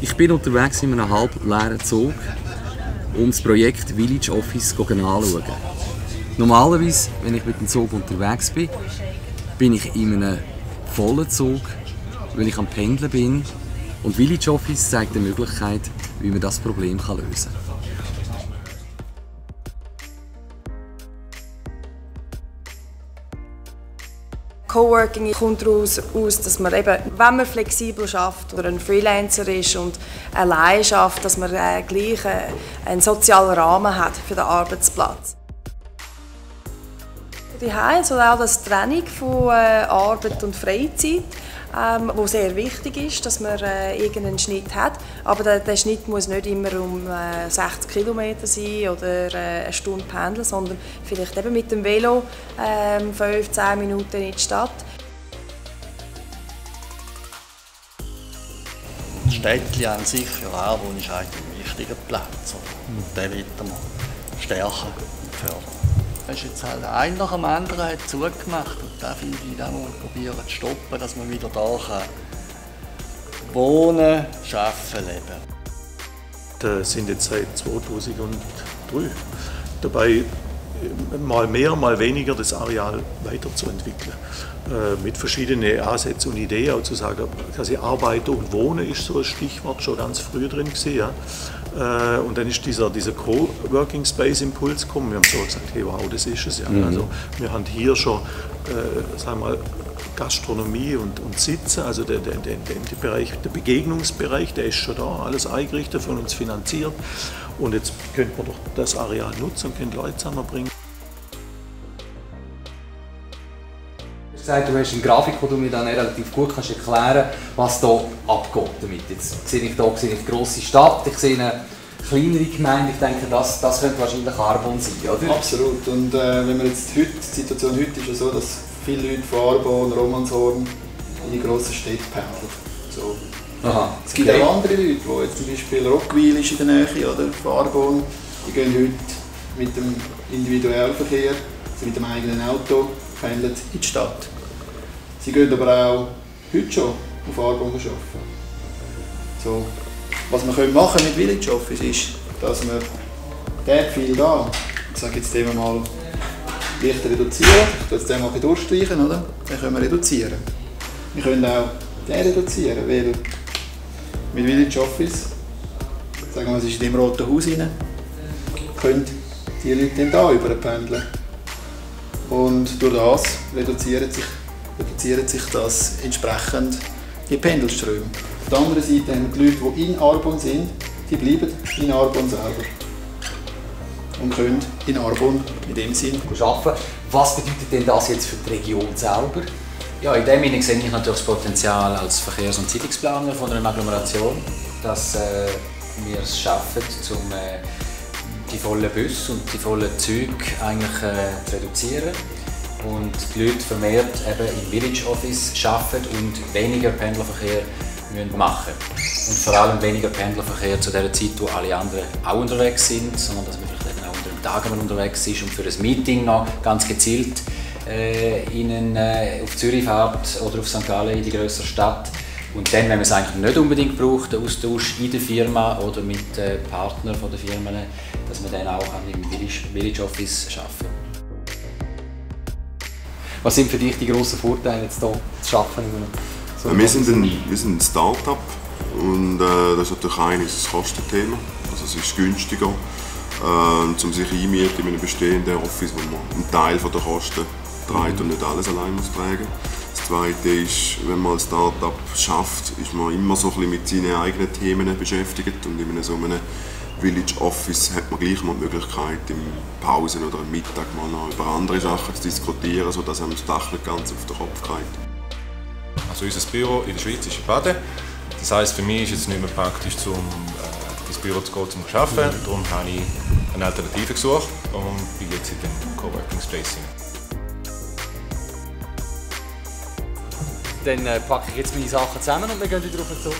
Ich bin unterwegs in einem halb leeren Zug, um das Projekt Village Office anzuschauen. Normalerweise, wenn ich mit dem Zug unterwegs bin, bin ich in einem vollen Zug, weil ich am Pendeln bin. Und Village Office zeigt eine Möglichkeit, wie man das Problem lösen kann. Coworking kommt daraus, aus, dass man eben, wenn man flexibel schafft oder ein Freelancer ist und allein schafft, dass man äh, gleich äh, einen sozialen Rahmen hat für den Arbeitsplatz. Die also auch das Training von äh, Arbeit und Freizeit ähm, wo sehr wichtig ist, dass man äh, irgendeinen Schnitt hat. Aber der, der Schnitt muss nicht immer um äh, 60 Kilometer sein oder äh, eine Stunde pendeln, sondern vielleicht eben mit dem Velo äh, 5, 10 Minuten in die Stadt. Das Städtchen an sich für Aarau ist ein wichtiger Platz. Und den wollen wir stärken und fördern. Es ist jetzt halt ein nach dem anderen hat zugemacht und da finde ich, da muss probieren zu stoppen, dass man wieder da kann wohnen, arbeiten, leben. Da sind jetzt seit 2003 dabei, mal mehr, mal weniger das Areal weiterzuentwickeln. Äh, mit verschiedenen Ansätzen und Ideen, auch zu sagen, quasi Arbeiten und Wohnen ist so ein Stichwort schon ganz früh drin gewesen, ja. Äh, und dann ist dieser, dieser Co-Working Space Impuls gekommen. Wir haben so gesagt, hey wow, das ist es ja. Mhm. Also wir haben hier schon, äh, sagen wir mal, Gastronomie und, und Sitzen, also der, der, der, der, Bereich, der Begegnungsbereich, der ist schon da, alles eingerichtet, von uns finanziert. Und jetzt könnte man doch das Areal nutzen und Leute zusammenbringen. Gesagt, du hast eine Grafik, wo du mir dann relativ gut kannst erklären was da abgeht damit. Jetzt sehe ich hier sehe ich eine grosse Stadt, ich sehe eine kleinere Gemeinde, ich denke, das, das könnte wahrscheinlich Arbon sein, oder? Absolut. Und äh, wenn man jetzt heute, die Situation heute ist ja so, dass viele Leute von Arbon, Romanshorn in die grossen Städte pendeln. So. Aha, es gibt okay. auch andere Leute, die jetzt zum Beispiel Rockwil ist in der Nähe oder von Arbon, die gehen heute mit dem individuellen Verkehr, also mit dem eigenen Auto, pendeln in die Stadt. Sie gehen aber auch heute schon auf Arbon arbeiten. So, was wir machen mit Village Office ist, dass wir den viel da, ich sage jetzt den mal leicht reduzieren, ich tue jetzt den mal durchstreichen, oder? Den können wir reduzieren. Wir können auch den reduzieren, weil mit Village Office, sagen wir, es ist in dem roten Haus rein, können die Leute dann hier überpendeln. Und durch das reduziert sich reduziert sich das entsprechend die Pendelströme. Auf der anderen Seite haben wir die Leute, die in Arbon sind, die bleiben in Arbon selber und können in Arbon in dem Sinn arbeiten. Was bedeutet denn das jetzt für die Region selber? Ja, in dem Sinne sehe ich natürlich das Potenzial als Verkehrs- und Siedlungsplaner von einer Agglomeration, dass äh, wir es schaffen, um äh, die vollen Busse und die vollen Züge eigentlich, äh, zu reduzieren und die Leute vermehrt eben im Village Office arbeiten und weniger Pendlerverkehr müssen machen Und vor allem weniger Pendlerverkehr zu der Zeit, wo alle anderen auch unterwegs sind, sondern dass man vielleicht auch unter dem Tag unterwegs ist und für ein Meeting noch ganz gezielt äh, ihnen äh, auf Zürich fährt oder auf St. Gallen in die größere Stadt. Und dann, wenn man es eigentlich nicht unbedingt braucht, den Austausch in der Firma oder mit äh, Partnern der Firmen, dass man dann auch im Village, Village Office arbeiten was sind für dich die grossen Vorteile, jetzt hier zu arbeiten? So wir, sind ein, wir sind ein Start-up und äh, das ist natürlich eines das Kostenthema. Also es ist günstiger, äh, um sich einmieten in einem bestehenden Office, wo man einen Teil der Kosten trägt und nicht alles allein muss tragen. Das Zweite ist, wenn man als Start-up schafft, ist man immer so ein bisschen mit seinen eigenen Themen beschäftigt und in so einem Village Office hat man gleich mal die Möglichkeit, im Pausen oder am Mittag mal noch über andere Sachen zu diskutieren, sodass einem das Dach nicht ganz auf den Kopf geht. Also unser Büro in der Schweiz ist in Baden. Das heisst, für mich ist es nicht mehr praktisch, zum, äh, ins Büro zu gehen, um zu arbeiten. Mhm. Darum habe ich eine Alternative gesucht und bin jetzt in dem Coworking Space. Dann äh, packe ich jetzt meine Sachen zusammen und wir gehen wieder auf den Zug.